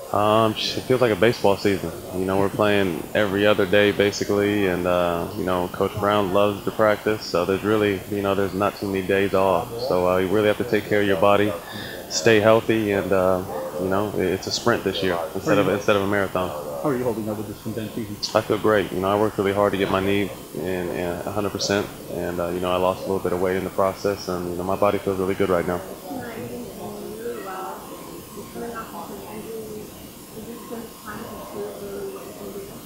Um, it feels like a baseball season. You know, we're playing every other day basically, and uh, you know, Coach Brown loves to practice, so there's really, you know, there's not too many days off. So uh, you really have to take care of your body, stay healthy, and uh, you know, it's a sprint this year instead of instead of a marathon. How are you holding up with this condensed season? I feel great. You know, I worked really hard to get my knee in, in 100%, and uh, you know, I lost a little bit of weight in the process, and you know, my body feels really good right now. You know, you've been playing really well. You're coming off of an injury. Is this good time to prove really what you can do?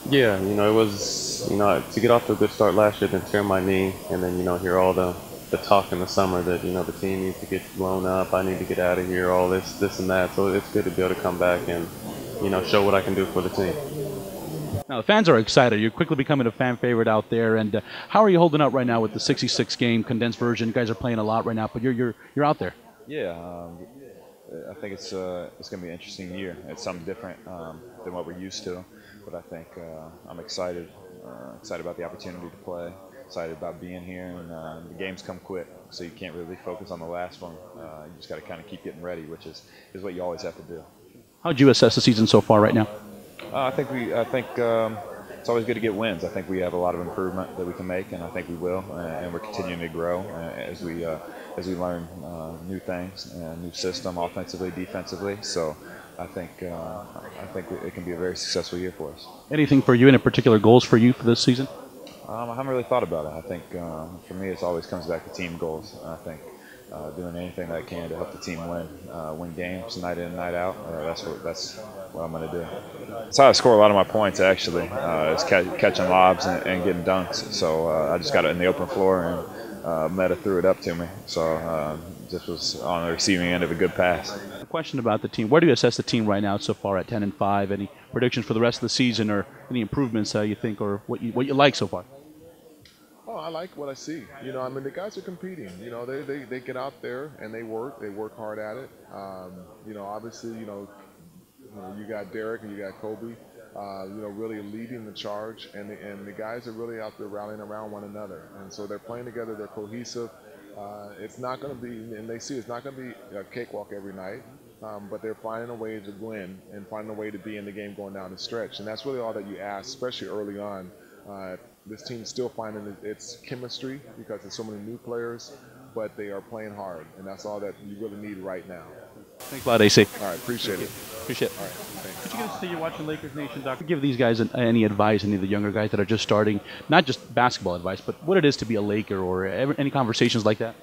Yeah, you know, it was, you know, to get off to a good start last year, then tear my knee, and then, you know, hear all the, the talk in the summer that, you know, the team needs to get blown up, I need to get out of here, all this, this and that. So it's good to be able to come back and, you know, show what I can do for the team. Now the fans are excited. You're quickly becoming a fan favorite out there. And uh, how are you holding up right now with the 66 game condensed version? You guys are playing a lot right now, but you're you're you're out there. Yeah, um, I think it's uh, it's going to be an interesting year. It's something different um, than what we're used to, but I think uh, I'm excited uh, excited about the opportunity to play. Excited about being here, and uh, the games come quick, so you can't really focus on the last one. Uh, you just got to kind of keep getting ready, which is, is what you always have to do. How'd you assess the season so far right now? Uh, I think we. I think um, it's always good to get wins. I think we have a lot of improvement that we can make, and I think we will. Uh, and we're continuing to grow uh, as we uh, as we learn uh, new things, a new system, offensively, defensively. So. I think uh, I think it can be a very successful year for us. Anything for you? Any particular goals for you for this season? Um, I haven't really thought about it. I think uh, for me, it always comes back to team goals. I think uh, doing anything that I can to help the team win, uh, win games night in, and night out. Uh, that's what that's what I'm going to do. That's how I score a lot of my points. Actually, uh, is ca- catching lobs and, and, getting dunks. So uh, I just got it in the open floor and uh, Metta threw it up to me. So just was on the receiving end of a good pass. Question about the team. Where do you assess the team right now so far at 10 and 5? Any predictions for the rest of the season, or any improvements you think, or what you what you like so far? I like what I see. You know, I mean, the guys are competing. You know, they, they, they get out there and they work. They work hard at it. Um, you know, obviously, you know, you, know, you got Derek and you got Kobe. Uh, you know, really leading the charge, and the, and the guys are really out there rallying around one another, and so they're playing together. They're cohesive. Uh, it's not going to be, and they see it's not going to be a cakewalk every night, um, but they're finding a way to win and finding a way to be in the game going down the stretch, and that's really all that you ask, especially early on. Uh, this team's still finding its chemistry because there's so many new players, but they are playing hard, and that's all that you really need right now. Thanks a lot, AC. All right, appreciate it. Appreciate it. All right, thanks. Could you guys say you're watching Lakers Nation, Doctor? Give these guys an, any advice, any of the younger guys that are just starting, not just basketball advice, but what it is to be a Laker or ever, any conversations like that?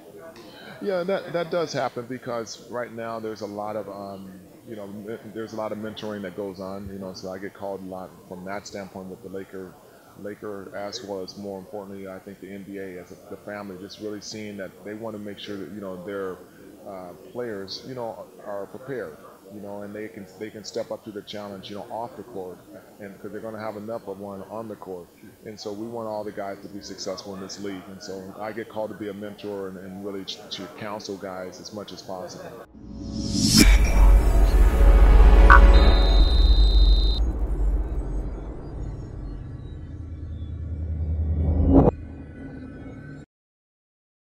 Yeah, that that does happen because right now there's a lot of um, you know there's a lot of mentoring that goes on. You know, so I get called a lot from that standpoint with the Laker Laker as well as more importantly, I think the NBA as a, the family just really seeing that they want to make sure that you know their uh, players you know are prepared. You know, and they can they can step up to the challenge. You know, off the court, and because they're going to have enough of one on the court. And so we want all the guys to be successful in this league. And so I get called to be a mentor and, and really to counsel guys as much as possible.